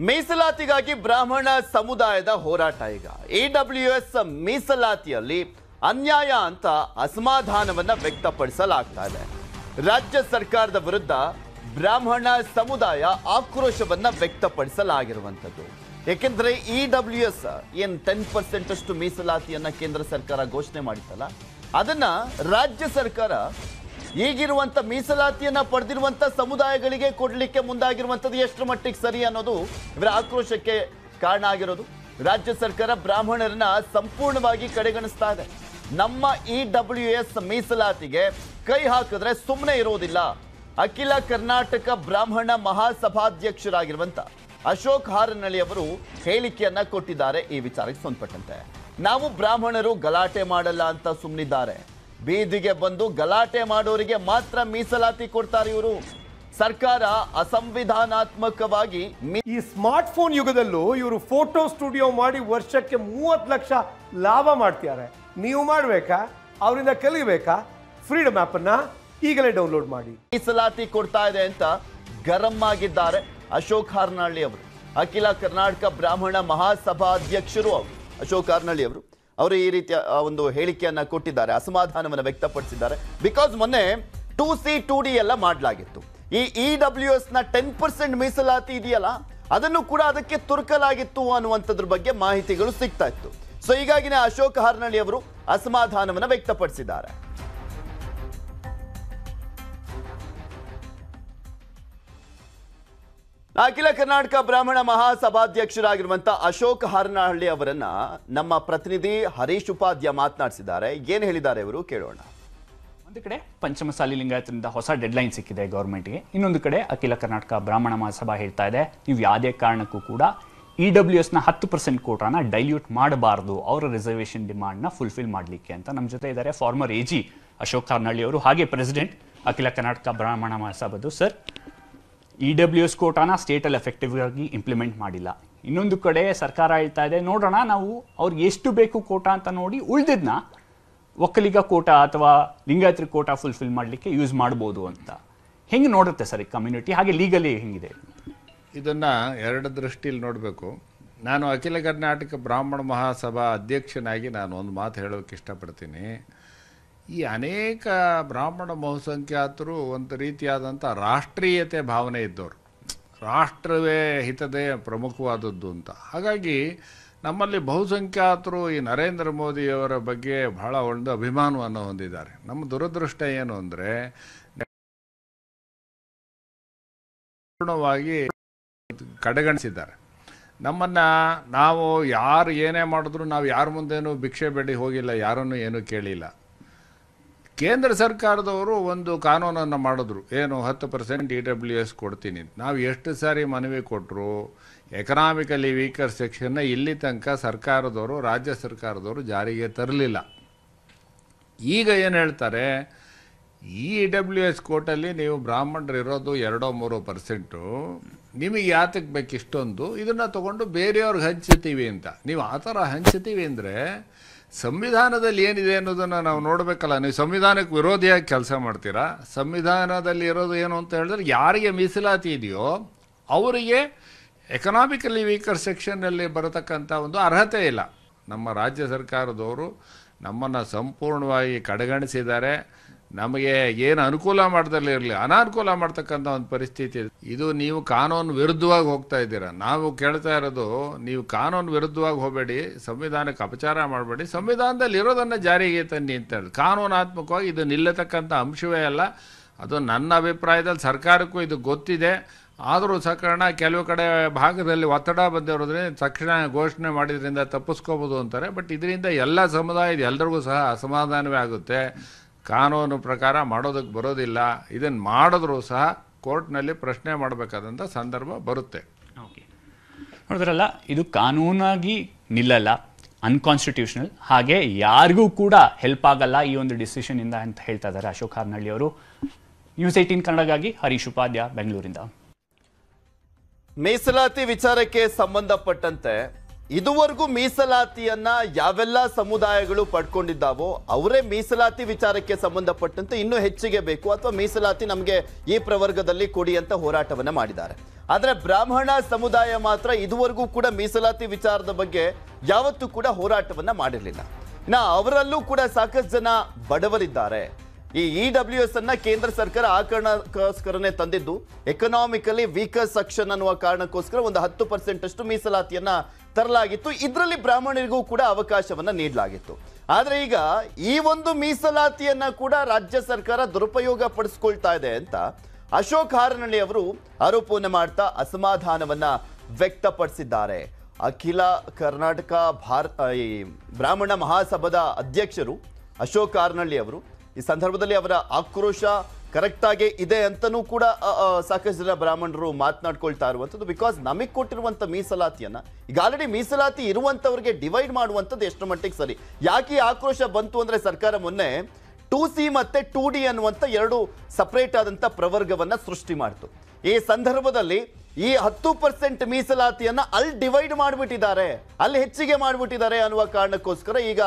ಮೀಸಲಾತಿಗಾಗಿ ಬ್ರಾಹ್ಮಣ ಸಮುದಾಯದ ಹೋರಾಟ ಈಗ. ಎ ಡಬ್ಲ್ಯೂ ಎಸ್ ಮೀಸಲಾತಿಯಲ್ಲಿ ಅನ್ಯಾಯ ಅಂತ ಅಸಮಾಧಾನವನ್ನ ವ್ಯಕ್ತಪಡಿಸಲಾಗ್ತಾ ಇದೆ. ರಾಜ್ಯ ಸರ್ಕಾರದ ವಿರುದ್ಧ ಬ್ರಾಹ್ಮಣ ಸಮುದಾಯ ಆಕ್ರೋಶವನ್ನ ವ್ಯಕ್ತಪಡಿಸಲಾಗಿರುವಂಥದ್ದು. ಏಕೆಂದರೆ ಇ ಡಬ್ಲ್ಯೂ ಎಸ್ ಏನ್ ಟೆನ್ ಪರ್ಸೆಂಟ್ ಅಷ್ಟು ಮೀಸಲಾತಿಯನ್ನ ಕೇಂದ್ರ ಸರ್ಕಾರ ಘೋಷಣೆ ಮಾಡಿತ್ತಲ್ಲ? ಅದನ್ನ ರಾಜ್ಯ ಸರ್ಕಾರ ಈಗಿರುವಂತ ಮೀಸಲಾತಿಯನ್ನ ಪಡೆದಿರುವಂತ ಸಮುದಾಯಗಳಿಗೆ ಕೊಡಲಿಕ್ಕೆ ಮುಂದಾಗಿರುವಂತದ್ದು ಎಷ್ಟು ಮಟ್ಟಿಗೆ ಸರಿ ಅನ್ನೋದು ಇವರ ಆಕ್ರೋಶಕ್ಕೆ ಕಾರಣ ಆಗಿರೋದು. ರಾಜ್ಯ ಸರ್ಕಾರ ಬ್ರಾಹ್ಮಣರನ್ನ ಸಂಪೂರ್ಣವಾಗಿ ಕಡೆಗಣಿಸ್ತಾ ಇದೆ. ನಮ್ಮ ಇ ಡಬ್ಲ್ಯೂ ಎಸ್ ಮೀಸಲಾತಿಗೆ ಕೈ ಹಾಕಿದ್ರೆ ಸುಮ್ಮನೆ ಇರೋದಿಲ್ಲ. ಅಖಿಲ ಕರ್ನಾಟಕ ಬ್ರಾಹ್ಮಣ ಮಹಾಸಭಾಧ್ಯಕ್ಷರಾಗಿರುವಂತ ಅಶೋಕ್ ಹಾರನಳ್ಳಿ ಅವರು ಹೇಳಿಕೆಯನ್ನ ಕೊಟ್ಟಿದ್ದಾರೆ. ಈ ವಿಚಾರಕ್ಕೆ ಸಂಬಂಧಪಟ್ಟಂತೆ ನಾವು ಬ್ರಾಹ್ಮಣರು ಗಲಾಟೆ ಮಾಡಲ್ಲ ಅಂತ ಸುಮ್ಮನಿದ್ದಾರೆ ಬೀದಿಗೆ ಬಂದು ಗಲಾಟೆ ಮಾಡೋರಿಗೆ ಮಾತ್ರ ಮೀಸಲಾತಿ ಕೊಡ್ತಾರೆ ಇವರು. ಸರ್ಕಾರ ಅಸಂವಿಧಾನಾತ್ಮಕವಾಗಿ ಈ ಸ್ಮಾರ್ಟ್ ಫೋನ್ ಯುಗದಲ್ಲೂ ಇವರು ಫೋಟೋ ಸ್ಟುಡಿಯೋ ಮಾಡಿ ವರ್ಷಕ್ಕೆ ಮೂವತ್ತು ಲಕ್ಷ ಲಾಭ ಮಾಡ್ತಿದ್ದಾರೆ. ನೀವು ಮಾಡಬೇಕಾ? ಅವರಿಂದ ಕಲಿಬೇಕಾ? ಫ್ರೀಡಮ್ ಆ್ಯಪನ್ನು ಈಗಲೇ ಡೌನ್ಲೋಡ್ ಮಾಡಿ. ಮೀಸಲಾತಿ ಕೊಡ್ತಾ ಇದೆ ಅಂತ ಗರಂ ಆಗಿದ್ದಾರೆ ಅಶೋಕ್ ಹಾರ್ನಹಳ್ಳಿ ಅವರು. ಅಖಿಲ ಕರ್ನಾಟಕ ಬ್ರಾಹ್ಮಣ ಮಹಾಸಭಾ ಅಧ್ಯಕ್ಷರು ಅವರು. ಅಶೋಕ್ ಹಾರ್ನಹಳ್ಳಿ ಅವರು. ಅವರು ಈ ರೀತಿಯ ಒಂದು ಹೇಳಿಕೆಯನ್ನ ಕೊಟ್ಟಿದ್ದಾರೆ, ಅಸಮಾಧಾನವನ್ನು ವ್ಯಕ್ತಪಡಿಸಿದ್ದಾರೆ. ಬಿಕಾಸ್ ಮೊನ್ನೆ ಟೂ ಸಿ ಟೂ ಡಿ ಎಲ್ಲ ಮಾಡಲಾಗಿತ್ತು. ಈ ಇ ಡಬ್ಲ್ಯೂ ಎಸ್ನ ಟೆನ್ ಪರ್ಸೆಂಟ್ ಮೀಸಲಾತಿ ಇದೆಯಲ್ಲ, ಅದನ್ನು ಕೂಡ ಅದಕ್ಕೆ ತುರ್ಕಲಾಗಿತ್ತು ಅನ್ನುವಂಥದ್ರ ಬಗ್ಗೆ ಮಾಹಿತಿಗಳು ಸಿಗ್ತಾ ಇತ್ತು. ಸೊ ಹೀಗಾಗಿನೇ ಅಶೋಕ್ ಹಾರ್ನಳ್ಳಿ ಅವರು ಅಸಮಾಧಾನವನ್ನು ವ್ಯಕ್ತಪಡಿಸಿದ್ದಾರೆ. ಅಖಿಲ ಕರ್ನಾಟಕ ಬ್ರಾಹ್ಮಣ ಮಹಾಸಭಾಧ್ಯಕ್ಷರಾಗಿರುವಂಥ ಅಶೋಕ್ ಹಾರನಹಳ್ಳಿ ಅವರನ್ನ ನಮ್ಮ ಪ್ರತಿನಿಧಿ ಹರೀಶ್ ಉಪಾಧ್ಯ ಮಾತನಾಡಿಸಿದ್ದಾರೆ. ಏನ್ ಹೇಳಿದ್ದಾರೆ ಇವರು? ಕೇಳೋಣ. ಒಂದು ಕಡೆ ಪಂಚಮಸಾಲಿ ಲಿಂಗಾಯತರಿಂದ ಹೊಸ ಡೆಡ್ಲೈನ್ ಸಿಕ್ಕಿದೆ ಗೌರ್ಮೆಂಟ್ಗೆ ಇನ್ನೊಂದು ಕಡೆ ಅಖಿಲ ಕರ್ನಾಟಕ ಬ್ರಾಹ್ಮಣ ಮಹಾಸಭಾ ಹೇಳ್ತಾ ಇದೆ, ನೀವು ಯಾವುದೇ ಕಾರಣಕ್ಕೂ ಕೂಡ ಇ ಡಬ್ಲ್ಯೂ ಎಸ್ನ ಹತ್ತು ಪರ್ಸೆಂಟ್ ಕೋಟಾನ ಡೈಲ್ಯೂಟ್ ಮಾಡಬಾರ್ದು. ಅವರ ರಿಸರ್ವೇಷನ್ ಡಿಮಾಂಡ್ನ ಫುಲ್ಫಿಲ್ ಮಾಡಲಿಕ್ಕೆ, ಅಂತ ನಮ್ಮ ಜೊತೆ ಇದ್ದಾರೆ former A G Ashok Karnalli ಅವರು. ಹಾಗೆ ಪ್ರೆಸಿಡೆಂಟ್ ಅಖಿಲ ಕರ್ನಾಟಕ ಬ್ರಾಹ್ಮಣ ಮಹಾಸಭಾದು. ಸರ್ ಇ ಡಬ್ಲ್ಯೂ ಎಸ್ ಕೋಟಾನ ಸ್ಟೇಟಲ್ಲಿ ಎಫೆಕ್ಟಿವ್ ಆಗಿ ಇಂಪ್ಲಿಮೆಂಟ್ ಮಾಡಿಲ್ಲ. ಇನ್ನೊಂದು ಕಡೆ ಸರ್ಕಾರ ಹೇಳ್ತಾ ಇದೆ, ನೋಡೋಣ ನಾವು ಅವ್ರಿಗೆ ಎಷ್ಟು ಬೇಕು ಕೋಟಾ ಅಂತ ನೋಡಿ ಉಳಿದಿದ್ನ ಒಕ್ಕಲಿಗ ಕೋಟಾ ಅಥವಾ ಲಿಂಗಾಯತರ ಕೋಟಾ ಫುಲ್ಫಿಲ್ ಮಾಡಲಿಕ್ಕೆ ಯೂಸ್ ಮಾಡ್ಬೋದು ಅಂತ. ಹೆಂಗೆ ನೋಡುತ್ತೆ ಸರ್ ಕಮ್ಯುನಿಟಿ ಹಾಗೆ ಲೀಗಲಿ ಹೆಂಗಿದೆ? ಇದನ್ನು ಎರಡು ದೃಷ್ಟಿಯಲ್ಲಿ ನೋಡಬೇಕು. ನಾನು ಅಖಿಲ ಕರ್ನಾಟಕ ಬ್ರಾಹ್ಮಣ ಮಹಾಸಭಾ ಅಧ್ಯಕ್ಷನಾಗಿ ನಾನು ಒಂದು ಮಾತು ಹೇಳೋಕ್ಕೆ ಇಷ್ಟಪಡ್ತೀನಿ. ಈ ಅನೇಕ ಬ್ರಾಹ್ಮಣ ಬಹುಸಂಖ್ಯಾತರು ಒಂದು ರೀತಿಯಾದಂಥ ರಾಷ್ಟ್ರೀಯತೆ ಭಾವನೆ ಇದ್ದವರು. ರಾಷ್ಟ್ರವೇ ಹಿತದೇ ಪ್ರಮುಖವಾದದ್ದು ಅಂತ. ಹಾಗಾಗಿ ನಮ್ಮಲ್ಲಿ ಬಹುಸಂಖ್ಯಾತರು ಈ ನರೇಂದ್ರ ಮೋದಿಯವರ ಬಗ್ಗೆ ಬಹಳ ಒಂದು ಅಭಿಮಾನವನ್ನು ಹೊಂದಿದ್ದಾರೆ. ನಮ್ಮ ದುರದೃಷ್ಟ ಏನು ಅಂದರೆ ಪೂರ್ಣವಾಗಿ ಕಡೆಗಣಿಸಿದ್ದಾರೆ. ನಮ್ಮನ್ನು ನಾವು ಯಾರು ಏನೇ ಮಾಡಿದ್ರು ನಾವು ಯಾರ ಮುಂದೇನೂ ಭಿಕ್ಷೆ ಬೇಡಿ ಹೋಗಿಲ್ಲ, ಯಾರನ್ನು ಏನೂ ಕೇಳಿಲ್ಲ. ಕೇಂದ್ರ ಸರ್ಕಾರದವರು ಒಂದು ಕಾನೂನನ್ನು ಮಾಡಿದ್ರು. ಏನು ಹತ್ತು ಪರ್ಸೆಂಟ್ ಇ ಡಬ್ಲ್ಯೂ ಎಸ್ ಕೊಡ್ತೀನಿ ನಾವು ಎಷ್ಟು ಸಾರಿ ಮನವಿ ಕೊಟ್ಟರು ಎಕನಾಮಿಕಲಿ ವೀಕರ್ ಸೆಕ್ಷನ್ನ ಇಲ್ಲಿ ತನಕ ಸರ್ಕಾರದವರು, ರಾಜ್ಯ ಸರ್ಕಾರದವರು ಜಾರಿಗೆ ತರಲಿಲ್ಲ. ಈಗ ಏನು ಹೇಳ್ತಾರೆ, ಈ ಡಬ್ಲ್ಯೂ ಎಸ್ ಕೋರ್ಟಲ್ಲಿ ನೀವು ಬ್ರಾಹ್ಮಣರು ಇರೋದು ಎರಡೋ ಮೂರೋ ಪರ್ಸೆಂಟು ನಿಮಗೆ ಯಾತಕ್ಕೆ ಬೇಕಿಷ್ಟೊಂದು? ಇದನ್ನು ತಗೊಂಡು ಬೇರೆಯವ್ರಿಗೆ ಹಂಚ್ತೀವಿ ಅಂತ. ನೀವು ಆ ಥರ ಹಂಚ್ತೀವಿ ಅಂದರೆ ಸಂವಿಧಾನದಲ್ಲಿ ಏನಿದೆ ಅನ್ನೋದನ್ನು ನಾವು ನೋಡಬೇಕಲ್ಲ, ನೀವು ಸಂವಿಧಾನಕ್ಕೆ ವಿರೋಧಿಯಾಗಿ ಕೆಲಸ ಮಾಡ್ತೀರಾ? ಸಂವಿಧಾನದಲ್ಲಿ ಇರೋದು ಏನು ಅಂತ ಹೇಳಿದ್ರೆ, ಯಾರಿಗೆ ಮೀಸಲಾತಿ ಇದೆಯೋ ಅವರಿಗೆ ಎಕನಾಮಿಕಲಿ ವೀಕರ್ ಸೆಕ್ಷನ್ನಲ್ಲಿ ಬರತಕ್ಕಂಥ ಒಂದು ಅರ್ಹತೆ ಇಲ್ಲ. ನಮ್ಮ ರಾಜ್ಯ ಸರ್ಕಾರದವರು ನಮ್ಮನ್ನು ಸಂಪೂರ್ಣವಾಗಿ ಕಡೆಗಣಿಸಿದ್ದಾರೆ. ನಮಗೆ ಏನು ಅನುಕೂಲ ಮಾಡ್ದಲ್ಲಿ ಇರಲಿ, ಅನಾನುಕೂಲ ಮಾಡ್ತಕ್ಕಂಥ ಒಂದು ಪರಿಸ್ಥಿತಿ ಇದೆ. ನೀವು ಕಾನೂನು ವಿರುದ್ಧವಾಗಿ ಹೋಗ್ತಾ ಇದ್ದೀರಾ? ನಾವು ಕೇಳ್ತಾ ಇರೋದು, ನೀವು ಕಾನೂನು ವಿರುದ್ಧವಾಗಿ ಹೋಗಬೇಡಿ, ಸಂವಿಧಾನಕ್ಕೆ ಅಪಚಾರ ಮಾಡಬೇಡಿ, ಸಂವಿಧಾನದಲ್ಲಿ ಇರೋದನ್ನು ಜಾರಿಗೆ ತನ್ನಿ ಅಂತ ಹೇಳಿ. ಕಾನೂನಾತ್ಮಕವಾಗಿ ಇದು ನಿಲ್ಲತಕ್ಕಂಥ ಅಂಶವೇ ಅಲ್ಲ, ಅದು ನನ್ನ ಅಭಿಪ್ರಾಯದಲ್ಲಿ ಸರ್ಕಾರಕ್ಕೂ ಇದು ಗೊತ್ತಿದೆ. ಆದರೂ ಸಕಾರಣ ಕೆಲವು ಕಡೆ ಭಾಗದಲ್ಲಿ ಒತ್ತಡ ಬಂದಿರೋದ್ರಿಂದ ತಕ್ಷಣ ಘೋಷಣೆ ಮಾಡಿದ್ರಿಂದ ತಪ್ಪಿಸ್ಕೋಬೋದು ಅಂತಾರೆ. ಬಟ್ ಇದರಿಂದ ಎಲ್ಲ ಸಮುದಾಯದ ಎಲ್ಲರಿಗೂ ಸಹ ಅಸಮಾಧಾನವೇ ಆಗುತ್ತೆ. ಕಾನೂನು ಪ್ರಕಾರ ಮಾಡೋದಕ್ಕೆ ಬರೋದಿಲ್ಲ ಇದನ್ನು ಮಾಡಿದ್ರೂ ಸಹ ಕೋರ್ಟ್ನಲ್ಲಿ ಪ್ರಶ್ನೆ ಮಾಡಬೇಕಾದಂಥ ಸಂದರ್ಭ ಬರುತ್ತೆ. ಓಕೆ. ನೋಡಿದ್ರಲ್ಲ ಇದು ಕಾನೂನಾಗಿ ನಿಲ್ಲಲ್ಲ ಅನ್ಕಾನ್ಸ್ಟಿಟ್ಯೂಷನಲ್ ಹಾಗೆ ಯಾರಿಗೂ ಕೂಡ ಹೆಲ್ಪ್ ಆಗಲ್ಲ ಈ ಒಂದು ಡಿಸಿಷನ್ ಇಂದ ಅಂತ ಹೇಳ್ತಾ ಇದ್ದಾರೆ ಅಶೋಕ್ ಹಾರ್ನಹಳ್ಳಿ ಅವರು. ನ್ಯೂಸ್ ಏಯ್ಟೀನ್ ಕನ್ನಡಗಾಗಿ ಹರೀಶ್ ಉಪಾಧ್ಯ ಬೆಂಗಳೂರಿಂದ. ಮೀಸಲಾತಿ ವಿಚಾರಕ್ಕೆ ಸಂಬಂಧಪಟ್ಟಂತೆ ಇದುವರೆಗೂ ಮೀಸಲಾತಿಯನ್ನ ಯಾವೆಲ್ಲ ಸಮುದಾಯಗಳು ಪಡ್ಕೊಂಡಿದ್ದಾವೋ ಅವರೇ ಮೀಸಲಾತಿ ವಿಚಾರಕ್ಕೆ ಸಂಬಂಧಪಟ್ಟಂತೆ ಇನ್ನೂ ಹೆಚ್ಚಿಗೆ ಬೇಕು ಅಥವಾ ಮೀಸಲಾತಿ ನಮಗೆ ಈ ಪ್ರವರ್ಗದಲ್ಲಿ ಕೊಡಿ ಅಂತ ಹೋರಾಟವನ್ನ ಮಾಡಿದ್ದಾರೆ. ಆದರೆ ಬ್ರಾಹ್ಮಣ ಸಮುದಾಯ ಮಾತ್ರ ಇದುವರೆಗೂ ಕೂಡ ಮೀಸಲಾತಿ ವಿಚಾರದ ಬಗ್ಗೆ ಯಾವತ್ತೂ ಕೂಡ ಹೋರಾಟವನ್ನ ಮಾಡಿರಲಿಲ್ಲ. ಇನ್ನ ಅವರಲ್ಲೂ ಕೂಡ ಸಾಕಷ್ಟು ಜನ ಬಡವರಿದ್ದಾರೆ. ಈ ಇ ಡಬ್ಲ್ಯೂ ಎಸ್ ಅನ್ನ ಕೇಂದ್ರ ಸರ್ಕಾರ ಆ ಕಾರಣಕ್ಕೋಸ್ಕರನೇ ತಂದಿದ್ದು ಎಕನಾಮಿಕಲಿ ವೀಕರ್ ಸೆಕ್ಷನ್ ಅನ್ನುವ ಕಾರಣಕ್ಕೋಸ್ಕರ ಒಂದು ಹತ್ತು ಪರ್ಸೆಂಟ್ ಅಷ್ಟು ಮೀಸಲಾತಿಯನ್ನ ತರಲಾಗಿತ್ತು. ಇದರಲ್ಲಿ ಬ್ರಾಹ್ಮಣರಿಗೂ ಕೂಡ ಅವಕಾಶವನ್ನ ನೀಡಲಾಗಿತ್ತು. ಆದ್ರೆ ಈಗ ಈ ಒಂದು ಮೀಸಲಾತಿಯನ್ನ ಕೂಡ ರಾಜ್ಯ ಸರ್ಕಾರ ದುರುಪಯೋಗ ಪಡಿಸ್ಕೊಳ್ತಾ ಇದೆ ಅಂತ ಅಶೋಕ್ ಹಾರನಹಳ್ಳಿ ಅವರು ಆರೋಪವನ್ನು ಮಾಡ್ತಾ ಅಸಮಾಧಾನವನ್ನ ವ್ಯಕ್ತಪಡಿಸಿದ್ದಾರೆ. ಅಖಿಲ ಕರ್ನಾಟಕ ಭಾರತ ಈ ಬ್ರಾಹ್ಮಣ ಮಹಾಸಭಾದ ಅಧ್ಯಕ್ಷರು ಅಶೋಕ್ ಹಾರನಹಳ್ಳಿ ಅವರು ಈ ಸಂದರ್ಭದಲ್ಲಿ ಅವರ ಆಕ್ರೋಶ ಕರೆಕ್ಟಾಗಿ ಇದೆ ಅಂತನೂ ಕೂಡ ಸಾಕಷ್ಟು ಜನ ಬ್ರಾಹ್ಮಣರು ಮಾತನಾಡ್ಕೊಳ್ತಾ ಇರುವಂಥದ್ದು. ಬಿಕಾಸ್ ನಮಗೆ ಕೊಟ್ಟಿರುವಂಥ ಮೀಸಲಾತಿಯನ್ನು, ಈಗ ಆಲ್ರೆಡಿ ಮೀಸಲಾತಿ ಇರುವಂಥವ್ರಿಗೆ ಡಿವೈಡ್ ಮಾಡುವಂಥದ್ದು ಎಷ್ಟು ಮಟ್ಟಿಗೆ ಸರಿ. ಯಾಕೆ ಆಕ್ರೋಶ ಬಂತು ಅಂದರೆ ಸರ್ಕಾರ ಮೊನ್ನೆ ಟೂ ಸಿ ಮತ್ತು ಟೂ ಡಿ ಅನ್ನುವಂಥ ಎರಡು ಸಪ್ರೇಟ್ ಆದಂಥ ಪ್ರವರ್ಗವನ್ನು ಸೃಷ್ಟಿ ಮಾಡ್ತು. ಈ ಸಂದರ್ಭದಲ್ಲಿ ಈ ಹತ್ತು ಪರ್ಸೆಂಟ್ ಮೀಸಲಾತಿಯನ್ನ ಅಲ್ಲಿ ಡಿವೈಡ್ ಮಾಡಿಬಿಟ್ಟಿದ್ದಾರೆ. ಅಲ್ಲಿ ಹೆಚ್ಚಿಗೆ ಮಾಡಿಬಿಟ್ಟಿದ್ದಾರೆ ಅನ್ನುವ ಕಾರಣಕ್ಕೋಸ್ಕರ ಈಗ